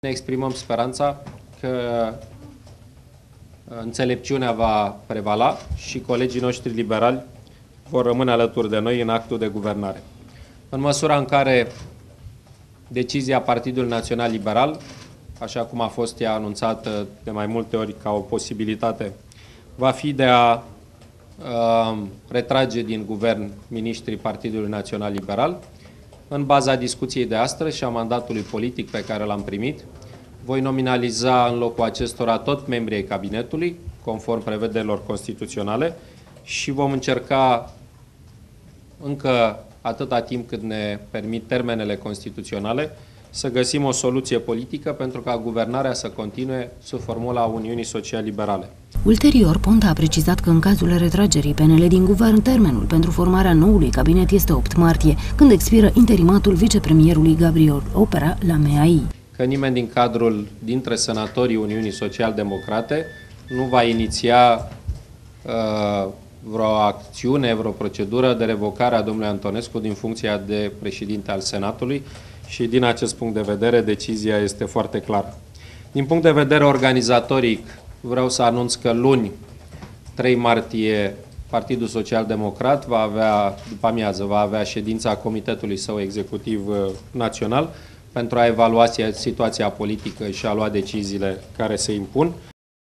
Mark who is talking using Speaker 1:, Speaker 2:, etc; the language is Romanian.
Speaker 1: Ne exprimăm speranța că uh, înțelepciunea va prevala și colegii noștri liberali vor rămâne alături de noi în actul de guvernare. În măsura în care decizia Partidului Național Liberal, așa cum a fost ea anunțată de mai multe ori ca o posibilitate, va fi de a uh, retrage din guvern ministrii Partidului Național Liberal, în baza discuției de astăzi și a mandatului politic pe care l-am primit, voi nominaliza în locul acestora tot membrii ai cabinetului, conform prevederilor constituționale, și vom încerca încă atâta timp cât ne permit termenele constituționale, să găsim o soluție politică pentru ca guvernarea să continue sub formula Uniunii Social-Liberale.
Speaker 2: Ulterior, Ponta a precizat că în cazul retragerii PNL din guvern, termenul pentru formarea noului cabinet este 8 martie, când expiră interimatul vicepremierului Gabriel Opera la MEAI.
Speaker 1: Că nimeni din cadrul dintre senatorii Uniunii Social-Democrate nu va iniția uh, vreo acțiune, vreo procedură de revocare a domnului Antonescu din funcția de președinte al Senatului și din acest punct de vedere decizia este foarte clară. Din punct de vedere organizatoric, vreau să anunț că luni, 3 martie, Partidul Social Democrat va avea, după amiază, va avea ședința Comitetului său executiv uh, național pentru a evalua situația politică și a lua deciziile care se impun.